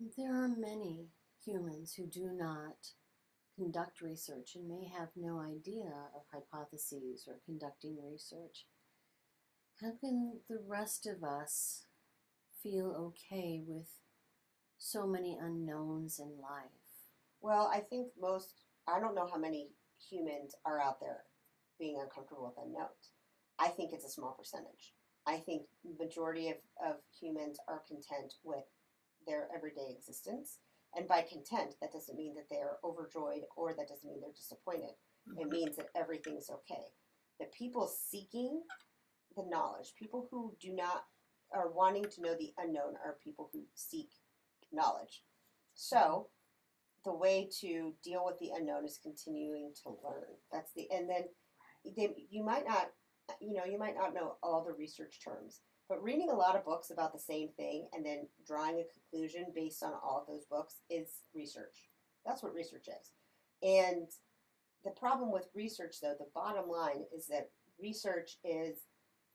There are many humans who do not conduct research and may have no idea of hypotheses or conducting research. How can the rest of us feel okay with so many unknowns in life? Well, I think most, I don't know how many humans are out there being uncomfortable with unknowns. I think it's a small percentage. I think majority of, of humans are content with their everyday existence. And by content, that doesn't mean that they're overjoyed or that doesn't mean they're disappointed. It mm-hmm. means that everything's okay. The people seeking the knowledge, people who do not are wanting to know the unknown are people who seek knowledge. So the way to deal with the unknown is continuing to learn. That's the and then they, you might not you know you might not know all the research terms, but reading a lot of books about the same thing and then drawing a conclusion based on all of those books is research. That's what research is. And the problem with research though, the bottom line is that research is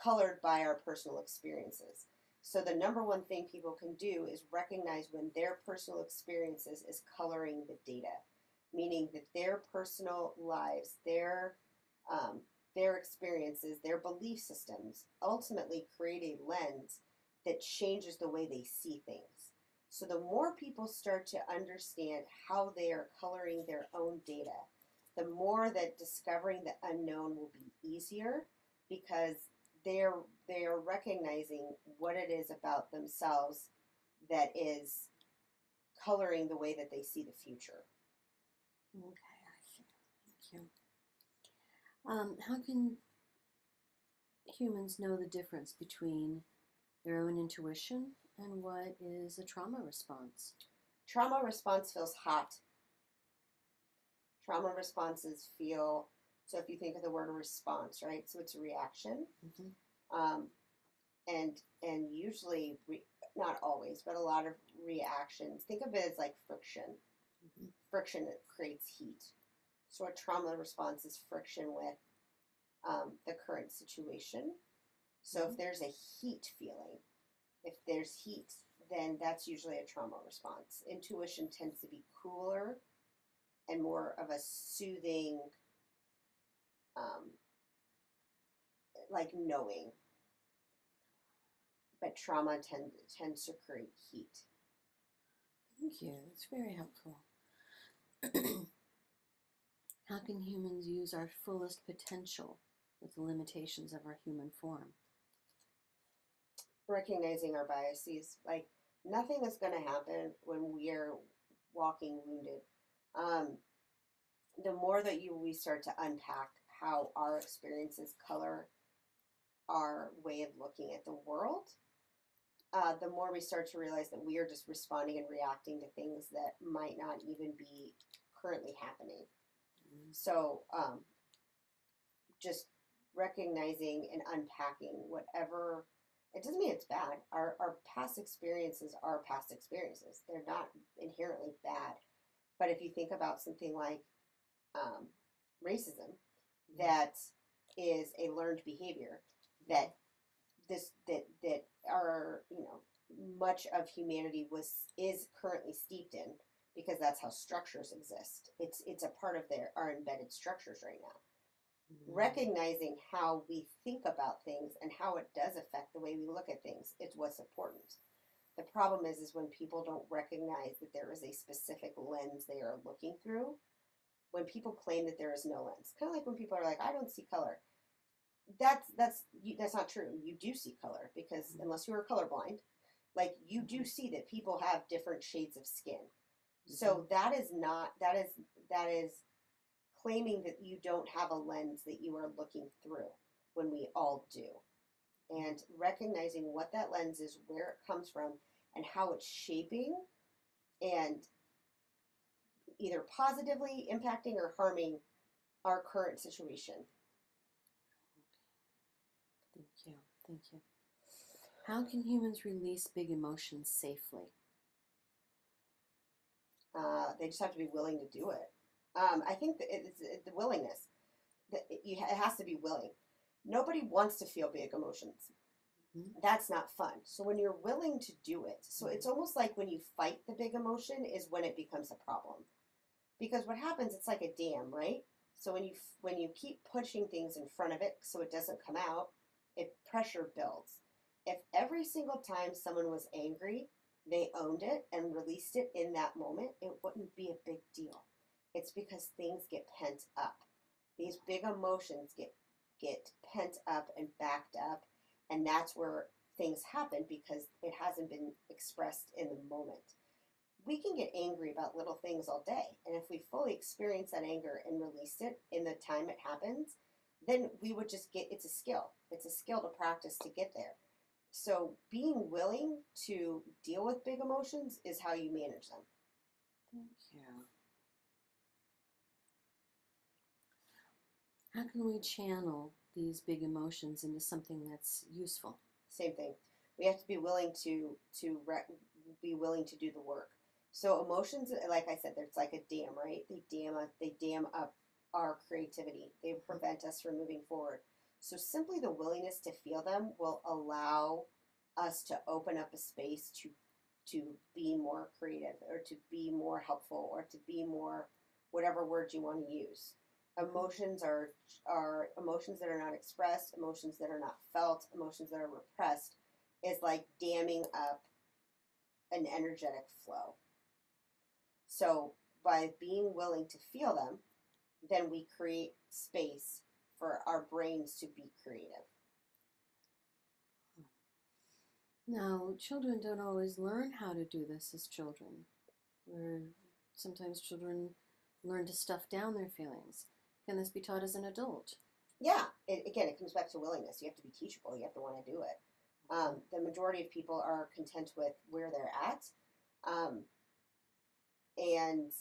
colored by our personal experiences. So the number one thing people can do is recognize when their personal experiences is coloring the data, meaning that their personal lives, their um, their experiences, their belief systems ultimately create a lens that changes the way they see things. So the more people start to understand how they are coloring their own data, the more that discovering the unknown will be easier because they're they are recognizing what it is about themselves that is coloring the way that they see the future. Okay, I see. Thank you. Um, how can humans know the difference between their own intuition and what is a trauma response? Trauma response feels hot. Trauma responses feel so if you think of the word response, right? So it's a reaction, Mhm. um, and and usually re, not always, but a lot of reactions. Think of it as like friction. Mhm. Friction that creates heat. So a trauma response is friction with um, the current situation. So if there's a heat feeling, if there's heat, then that's usually a trauma response. Intuition tends to be cooler and more of a soothing, um, like knowing. But trauma tend, tends to create heat. Thank you. It's very helpful. how can humans use our fullest potential with the limitations of our human form? recognizing our biases. Like nothing is going to happen when we are walking wounded. Um, the more that you we start to unpack how our experiences color our way of looking at the world, uh, the more we start to realize that we are just responding and reacting to things that might not even be currently happening. So, um, just recognizing and unpacking whatever it doesn't mean it's bad. Our, our past experiences are past experiences. They're not inherently bad. But if you think about something like um, racism, that is a learned behavior that this that that our you know much of humanity was is currently steeped in because that's how structures exist. It's it's a part of their our embedded structures right now Mm-hmm. recognizing how we think about things and how it does affect the way we look at things is what's important. The problem is is when people don't recognize that there is a specific lens they are looking through when people claim that there is no lens kind of like when people are like i don't see color. That's that's you, that's not true. You do see color because mm-hmm. unless you are colorblind like you do mm-hmm. see that people have different shades of skin. So that is not that is that is claiming that you don't have a lens that you are looking through when we all do. And recognizing what that lens is, where it comes from, and how it's shaping and either positively impacting or harming our current situation. Thank you. Thank you. How can humans release big emotions safely? Uh, they just have to be willing to do it. Um, I think that it's, it's the willingness. That it, you, it has to be willing. Nobody wants to feel big emotions. Mhm. that's not fun. So when you're willing to do it, so it's almost like when you fight the big emotion is when it becomes a problem. Because what happens, it's like a dam, right? So when you when you keep pushing things in front of it so it doesn't come out, it pressure builds. If every single time someone was angry, they owned it and released it in that moment, it wouldn't be a big. It's because things get pent up. These big emotions get get pent up and backed up, and that's where things happen because it hasn't been expressed in the moment. We can get angry about little things all day, and if we fully experience that anger and release it in the time it happens, then we would just get it's a skill. It's a skill to practice to get there. So being willing to deal with big emotions is how you manage them. Thank you. How can we channel these big emotions into something that's useful? Same thing. We have to be willing to to re- be willing to do the work. So emotions, like I said, it's like a dam, right? They dam up, they dam up our creativity. They mm-hmm. prevent us from moving forward. So simply the willingness to feel them will allow us to open up a space to to be more creative or to be more helpful or to be more whatever word you want to use. Emotions are are emotions that are not expressed, emotions that are not felt, emotions that are repressed is like damming up an energetic flow. So by being willing to feel them, then we create space for our brains to be creative. Now, children don't always learn how to do this as children. Sometimes children learn to stuff down their feelings. Can this be taught as an adult? Yeah, it, again, it comes back to willingness. You have to be teachable. You have to want to do it. Um, the majority of people are content with where they're at, um, and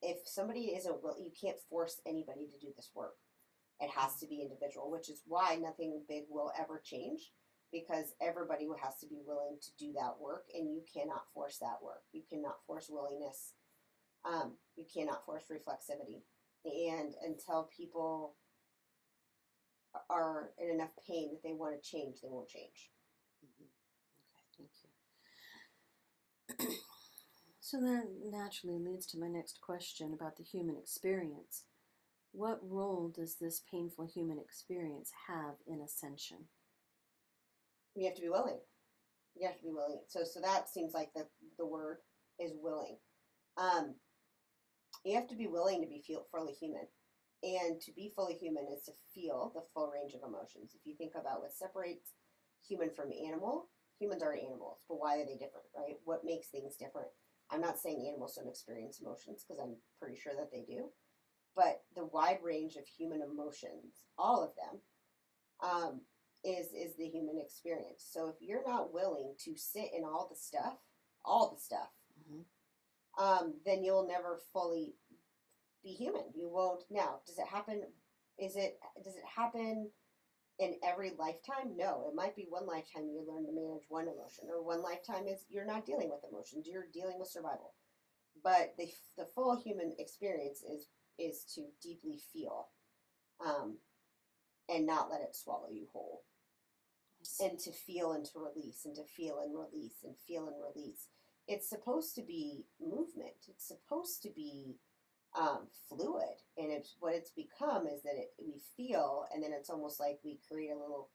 if somebody isn't will, you can't force anybody to do this work. It has to be individual, which is why nothing big will ever change because everybody has to be willing to do that work, and you cannot force that work. You cannot force willingness. Um, you cannot force reflexivity, and until people are in enough pain that they want to change, they won't change. Mhm. Okay, thank you. so that naturally leads to my next question about the human experience. What role does this painful human experience have in ascension? You have to be willing. You have to be willing. So, so that seems like the the word is willing. Um, you have to be willing to be feel fully human, and to be fully human is to feel the full range of emotions. If you think about what separates human from animal, humans are animals, but why are they different, right? What makes things different? I'm not saying animals don't experience emotions because I'm pretty sure that they do, but the wide range of human emotions, all of them, um, is is the human experience. So if you're not willing to sit in all the stuff, all the stuff, Mhm. Um, then you'll never fully be human. You won't. Now, does it happen? Is it does it happen in every lifetime? No. It might be one lifetime you learn to manage one emotion, or one lifetime is you're not dealing with emotions. You're dealing with survival. But the the full human experience is is to deeply feel, um, and not let it swallow you whole and to feel and to release and to feel and release and feel and release. It's supposed to be movement. It's supposed to be um, fluid, and it's what it's become is that it, we feel, and then it's almost like we create a little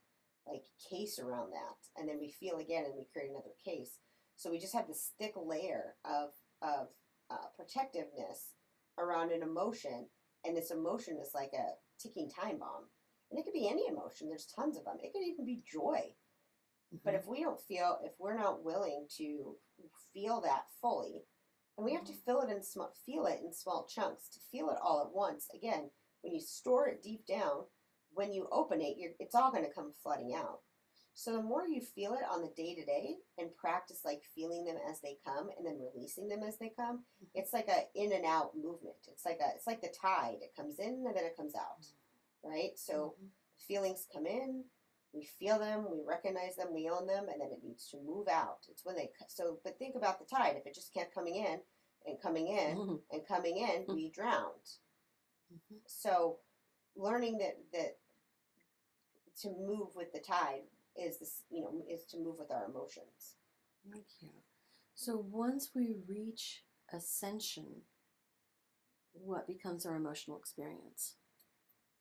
like case around that, and then we feel again, and we create another case. So we just have this thick layer of of uh, protectiveness around an emotion, and this emotion is like a ticking time bomb. And it could be any emotion. There's tons of them. It could even be joy. But Mhm. if we don't feel, if we're not willing to feel that fully, and we have to feel it in small, feel it in small chunks to feel it all at once. Again, when you store it deep down, when you open it, you're, it's all going to come flooding out. So the more you feel it on the day to day and practice like feeling them as they come and then releasing them as they come, it's like a in and out movement. It's like a it's like the tide. It comes in and then it comes out, right? So Mhm. feelings come in, we feel them, we recognize them, we own them, and then it needs to move out. It's when they so. But think about the tide. If it just kept coming in and coming in and coming in, we drowned. Mhm. So learning that that to move with the tide is this you know is to move with our emotions. Thank you. So once we reach ascension, what becomes our emotional experience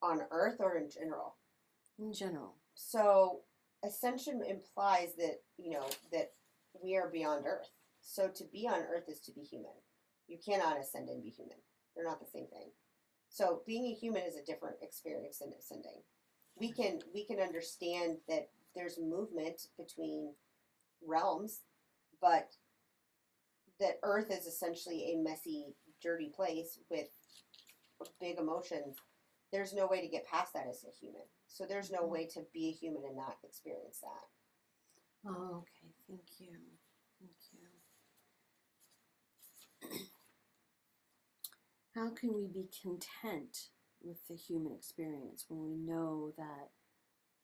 on earth or in general. in general? So ascension implies that you know that we are beyond earth. So to be on earth is to be human. You cannot ascend and be human. They're not the same thing. So being a human is a different experience than ascending. We hmm. can we can understand that there's movement between realms, but that earth is essentially a messy, dirty place with big emotions. There's no way to get past that as a human. So there's no Mhm. way to be a human and not experience that. Oh, okay. Thank you. Thank you. How can we be content with the human experience when we know that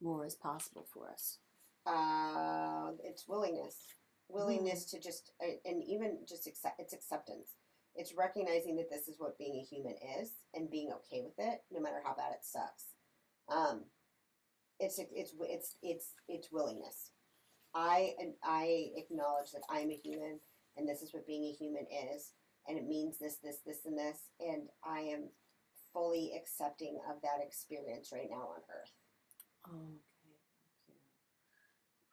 more is possible for us? Uh, it's willingness, willingness to just, and even just accept. It's acceptance. It's recognizing that this is what being a human is, and being okay with it, no matter how bad it sucks. Um, it's it's it's it's it's willingness. I and I acknowledge that I'm a human, and this is what being a human is, and it means this, this, this, and this, and I am fully accepting of that experience right now on Earth. Oh, okay. Thank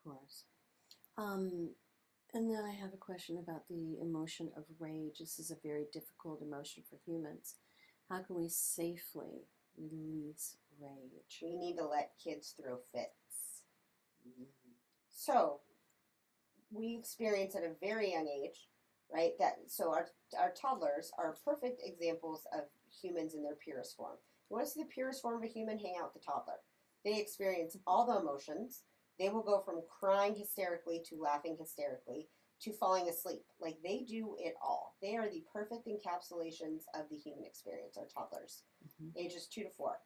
you. Of course. Um, and then I have a question about the emotion of rage. This is a very difficult emotion for humans. How can we safely release rage? We need to let kids throw fits. Mm-hmm. So we experience at a very young age, right? That so our our toddlers are perfect examples of humans in their purest form. You want to see the purest form of a human? Hang out with the toddler. They experience all the emotions. They will go from crying hysterically to laughing hysterically to falling asleep. Like they do it all. They are the perfect encapsulations of the human experience, our toddlers, Mhm. ages two to four.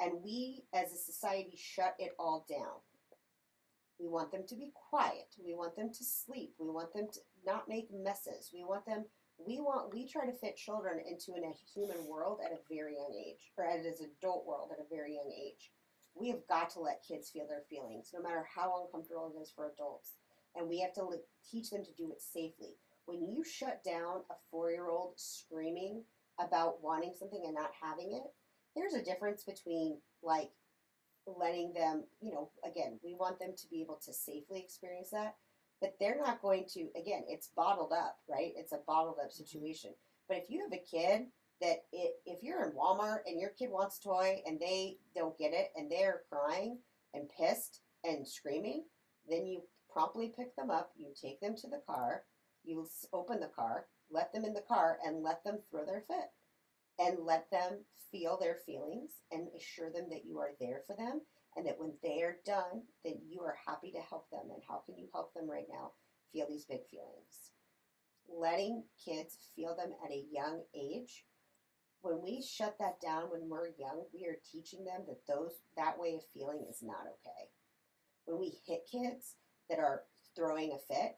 And we as a society shut it all down. We want them to be quiet. We want them to sleep. We want them to not make messes. We want them we want we try to fit children into an, a human world at a very young age or at an adult world at a very young age. We have got to let kids feel their feelings no matter how uncomfortable it is for adults. And we have to li- teach them to do it safely. When you shut down a 4-year-old screaming about wanting something and not having it, there's a difference between like letting them, you know, again, we want them to be able to safely experience that, but they're not going to, again, it's bottled up, right? It's a bottled up mm-hmm. situation. But if you have a kid that it, if you're in Walmart and your kid wants a toy and they don't get it and they're crying and pissed and screaming, then you promptly pick them up, you take them to the car, you open the car, let them in the car, and let them throw their fit. And let them feel their feelings and assure them that you are there for them and that when they are done that you are happy to help them. And how can you help them right now feel these big feelings? Letting kids feel them at a young age. When we shut that down when we're young we are teaching them that those that way of feeling is not okay. When we hit kids that are throwing a fit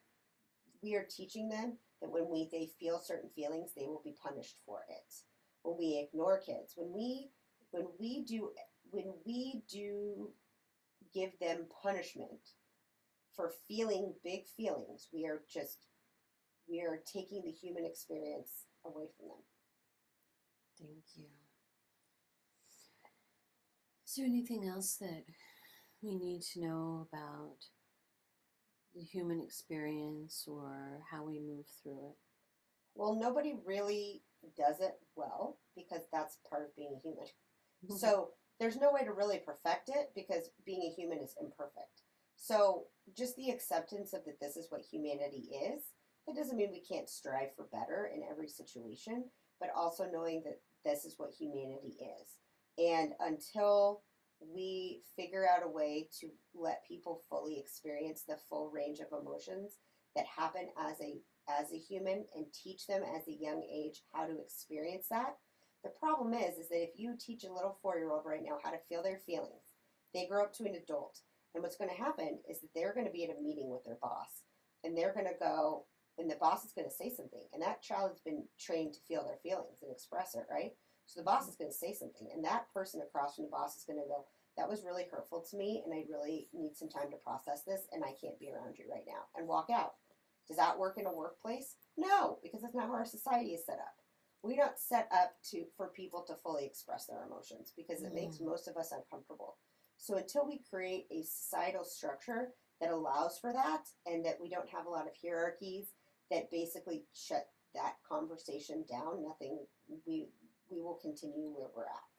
we are teaching them that when we they feel certain feelings they will be punished for it when we ignore kids when we when we do when we do give them punishment for feeling big feelings we are just we are taking the human experience away from them Thank you. Is there anything else that we need to know about the human experience or how we move through it? well nobody really does it well because that's part of being a human mm-hmm. So there's no way to really perfect it because being a human is imperfect. So just the acceptance of that this is what humanity is. That doesn't mean we can't strive for better in every situation, but also knowing that this is what humanity is. And until we figure out a way to let people fully experience the full range of emotions that happen as a as a human and teach them as a young age how to experience that, the problem is, is that if you teach a little four-year-old right now how to feel their feelings, they grow up to an adult, and what's going to happen is that they're going to be at a meeting with their boss, and they're going to go, and the boss is going to say something, and that child has been trained to feel their feelings and express it, right? So the boss is going to say something, and that person across from the boss is going to go, that was really hurtful to me, and I really need some time to process this, and I can't be around you right now, and walk out. Does that work in a workplace? No, because that's not how our society is set up. We don't set up to for people to fully express their emotions because it makes mm. most of us uncomfortable. So until we create a societal structure that allows for that, and that we don't have a lot of hierarchies that basically shut that conversation down, nothing we we will continue where we're at.